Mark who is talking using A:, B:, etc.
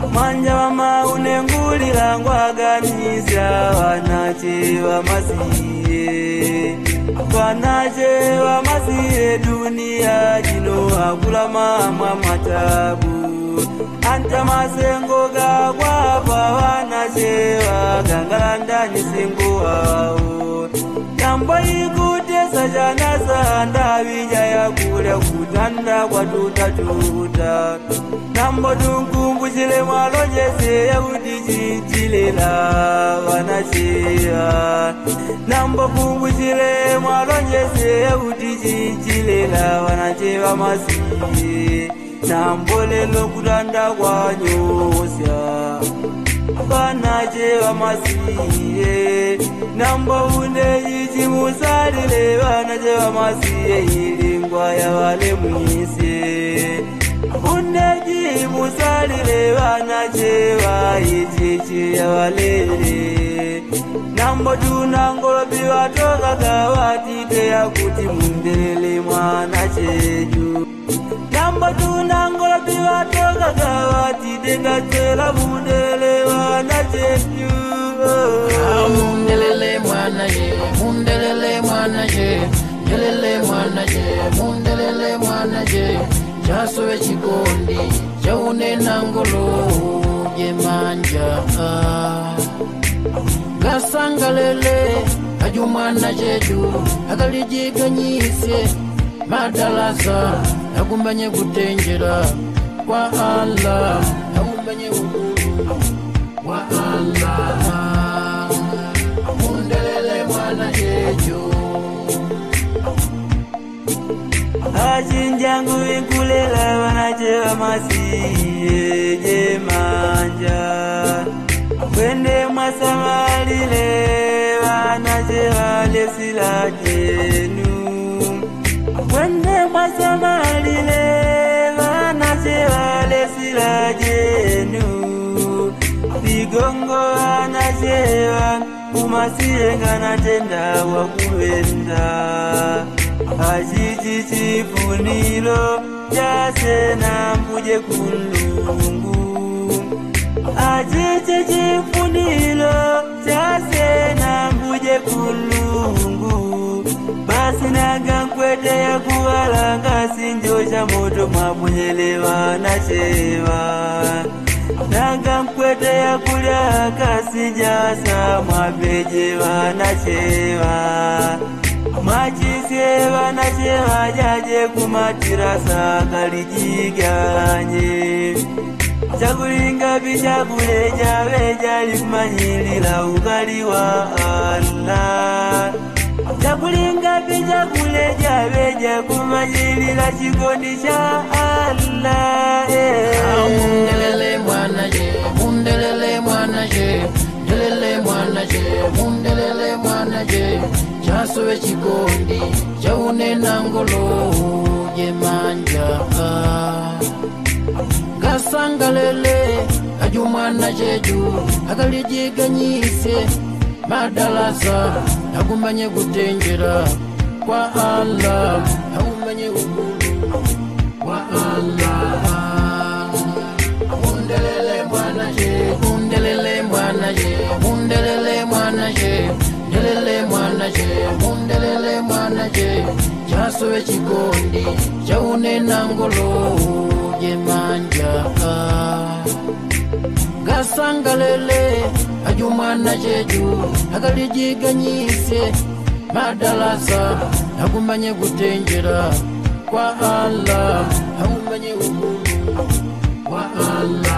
A: amanja wamaune ngulilangu aganiza wanace wamazie akwanace wamazie dunia jino agula mama matabu antamasengo gagwava wanace wagangalandani singu wawo Mbaikuti sajana sanda vijaya kule kutanda kwa tuta tuta Nambo tunkumbushile mwalonjese ya utichichilela wanashia Nambo kumbushile mwalonjese ya utichichilela wanacheva masiye Nambo lelo kutanda kwa nyosya wanacheva masiye namba une yiki musalile bana je bamasiye yilingwa yabale mwise une ji musalile bana je bayitiki yabalele namba junangolo biwatokaga watite yakuti mundelele mwana jeju namba junangolo biwatokaga watite ngatela mundelele mwana jeju Mundelele
B: mwana ye, mundelele mwana ye, mwana ye, mundelele mwana ye, chasobe chikondi, chaune nangolo, ye manja. Gasangalele, ajo mwana jeju, agalijiganyise, madalasa, nagumbanye kutenjera, kwa Allah, nagumbanye ukulu, wa
A: njangu vekulela vanacheva masiye jemanja akwende mwasamalile vanacheva lesila jenu akwende mwasamalile vanacheva lesila jenu vigongo vanacheva umasiyenga natenda wakuwenda Ajijiji jase na mbuje kulungu Ajijiji jase na mbuje kulungu Basi naga nkwete ya kuwalanga sinjoja moto mwapunyelewa na shewa nanga mkwete ya kulya kasi jasa mwapejewa na shewa machise vanache vajaje kumatirasa kalijiganye chakulinga pichakule chave chalikumanyilila ukali wa allah chakulinga pichakule chave chakumanyilila chikondi cha allah eh.
B: amundelele naso w'ekigoli kyawunena ngolo gyemanjaka gasangalele gajumwana jeju agali jiganyise madalasa nagumanye gutenjera kwa allah nagumanye ugulu kwa allah maso w'ekikondi kyawuna enangolo gye manja gasangalele ajumwana kyeju agalijiganyise madalasa agumanye gutenjera kwa allah agumanye ugulu kwa allah